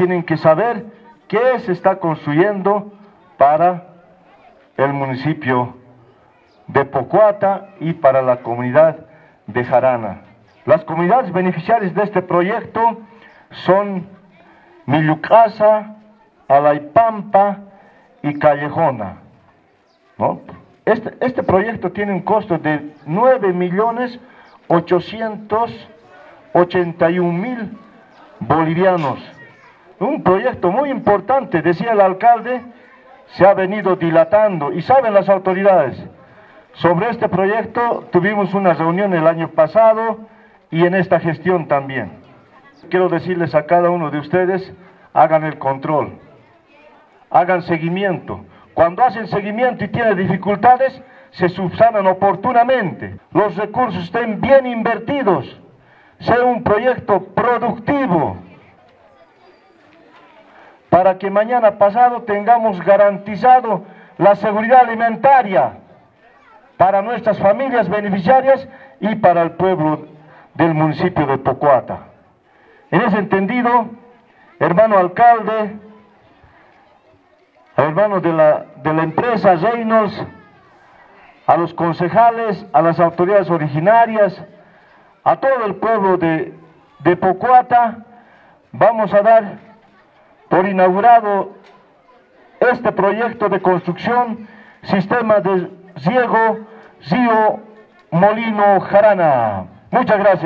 tienen que saber qué se está construyendo para el municipio de Pocuata y para la comunidad de Jarana. Las comunidades beneficiarias de este proyecto son Milucasa, Alaipampa y Callejona. Este, este, proyecto tiene un costo de 9 millones 881 mil bolivianos. Un proyecto muy importante, decía el alcalde, se ha venido dilatando y saben las autoridades. Sobre este proyecto tuvimos una reunión el año pasado y en esta gestión también. Quiero decirles a cada uno de ustedes, hagan el control, hagan seguimiento. Cuando hacen seguimiento y tienen dificultades, se subsanan oportunamente. Los recursos estén bien invertidos, sea un proyecto productivo, para que mañana pasado tengamos garantizado la seguridad alimentaria para nuestras familias beneficiarias y para el pueblo del municipio de Pocuata. En ese entendido, hermano alcalde, hermano de la, de la empresa Reinos, a los concejales, a las autoridades originarias, a todo el pueblo de, de Pocuata, vamos a dar por inaugurado este proyecto de construcción, sistema de riego Río Molino Jarana. Muchas gracias.